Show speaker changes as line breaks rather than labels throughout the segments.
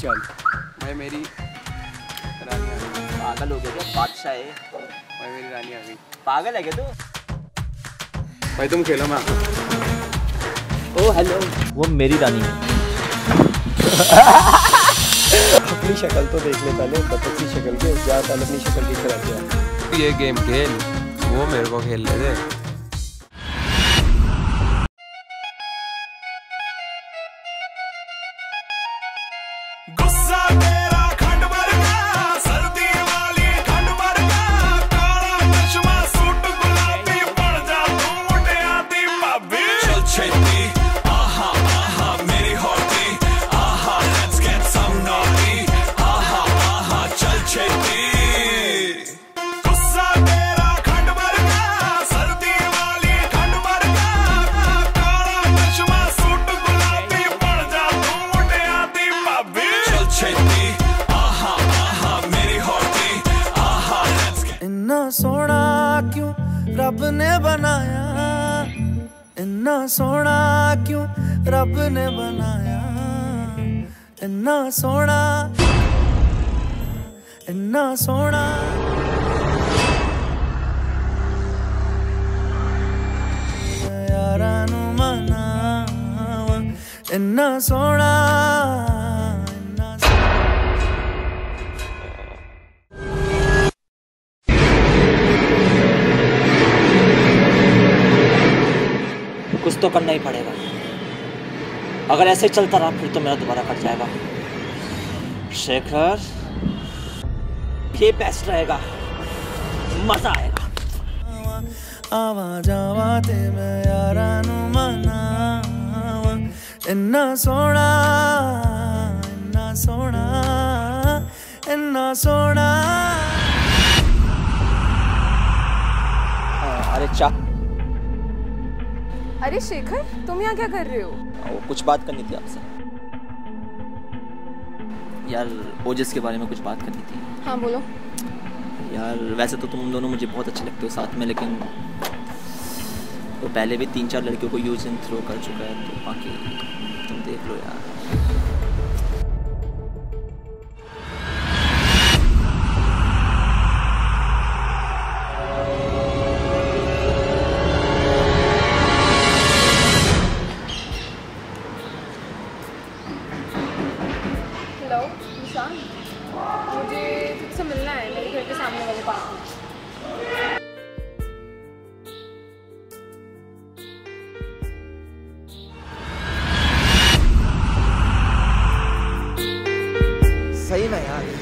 चल। भाई मेरी रानी आ गई।
पागल हो गया क्या? बादशाह है।
भाई मेरी रानी आ गई।
पागल है क्या तू?
भाई तुम खेलो मैं
ओ हेलो वो मेरी रानी है।
अपनी शक्ल तो देख ले पहले बतख की शक्ल के जा पहले अपनी शक्ल की किया
ये गेम खेल। वो मेरे को खेल ले दे।
रब ने बनाया इन्ना सोना क्यों रब ने बनाया इन्ना सोना इन्ना सोना यारा नु मनावा इन्ना सोना
कुछ तो करना ही पड़ेगा। अगर ऐसे चलता रहा फिर तो मेरा दोबारा कट जाएगा। शेखर ये बेस्ट रहेगा। मज़ा आएगा।
आवा जावा ते मैं यारा नु मना इन्ना सोना इन्ना सोना इन्ना सोना।
हाँ, अरे चा
अरे शेखर तुम यहाँ क्या कर रहे हो?
वो कुछ बात करनी थी आपसे। यार ओजस के बारे में कुछ बात करनी थी।
हाँ बोलो।
यार वैसे तो तुम दोनों मुझे बहुत अच्छे लगते हो साथ में लेकिन वो पहले भी तीन चार लड़कियों को यूज़ इन थ्रो कर चुका है तो बाकी तुम देख लो यार।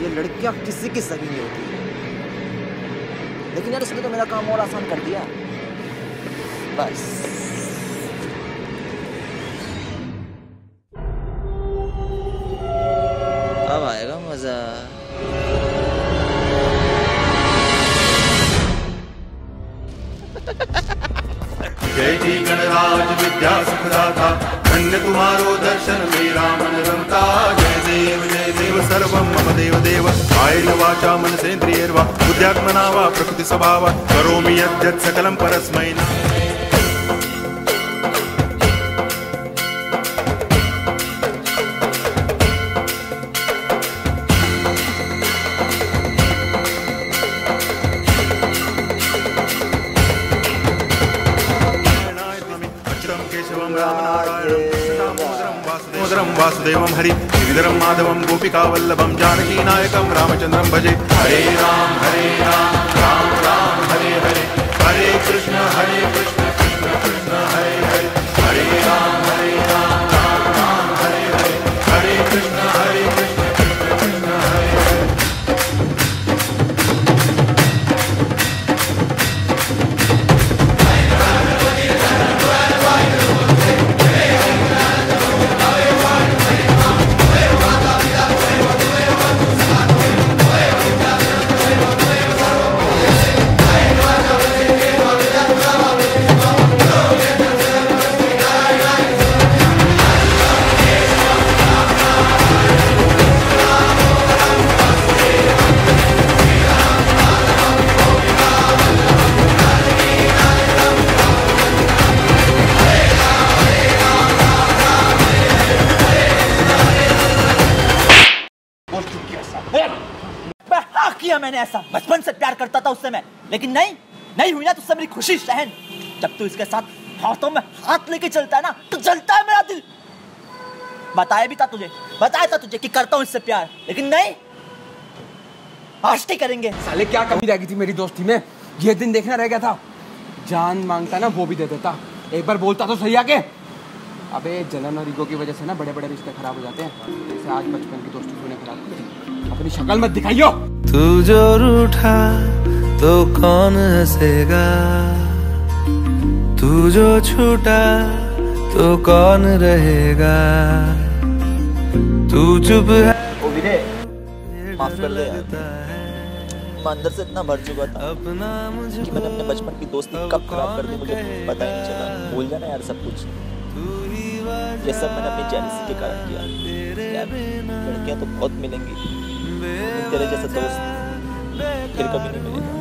ये लड़कियाँ किसी की सगी नहीं होती। लेकिन यार उसने तो मेरा काम और आसान कर दिया। बस। अब आएगा मज़ा।
जय जी गणराज विद्या सुखदाता धन्य तुम्हारो दर्शन मेरा मन रमता, जय देव सर्वं मम देव देव कायेन वाचा मनसेन्द्रियैर्वा बुद्ध्यात्मना वा प्रकृतिस्वभावा करोमि यद्यत् सकलं परस्मै केशवं रामनारायणं वासुदेवं वासुदेवं हरि गोपिका माधवं जानकी नायक रामचंद्रम भजे। हरे राम हरे राम।
किया मैंने ऐसा। बचपन से प्यार करता था उससे मैं। लेकिन नहीं नहीं हुई ना तुझसे मेरी खुशी, सहन। जब तू इसके साथ हाथों में हाथ लेके चलता है ना तो जलता है मेरा दिल। बताया भी था तुझे, बताया था तुझे कि करता हूँ इससे प्यार। लेकिन नहीं नहीं करेंगे।
साले, क्या कमी रह गई थी मेरी दोस्ती में? ये दिन देखना रह गया था। जान माँगता ना, वो भी दे देता। एक बार बोलता तो सही आके। अबे, जलन और ईगो की वजह से ना बड़े बड़े रिश्ते खराब हो जाते हैं। जैसे आज बचपन की दोस्ती तूने खराब कर अपनी शक्ल मत दिखाइयो।
तू जो रूठा तो कौन हंसेगा? तू जो छूटा तो कौन रहेगा? तू चुप है।
माफ़ कर दे यार। मैं अंदर से इतना भर चुका था
अपना मुझे
कि मैंने अपने बचपन की दोस्ती कब खराब कर दी मुझे पता ही नहीं चला। भूल जाना यार सब कुछ। ये सब मैंने अपनी जेलसी के कारण किया। लड़कियाँ तो बहुत मिलेंगी। तेरे जैसे दोस्त फिर कभी नहीं मिलेगा।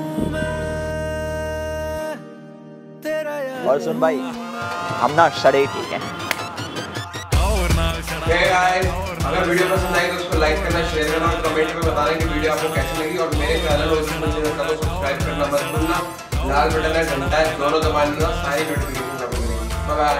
और सुन भाई हम ना शड़े ठीक है?
Hey guys, अगर वीडियो पसंद आई तो उसको लाइक करना शेयर करना और कमेंट में बताना कि वीडियो आपको कैसी लगी। और मेरे चैनल और इसी चैनल को सब्सक्राइब करना मत भूलना। लाल बटन है घंटा है दोनों दबा लेना सारी नोटिफिकेशन आपको मिलेगी। बाय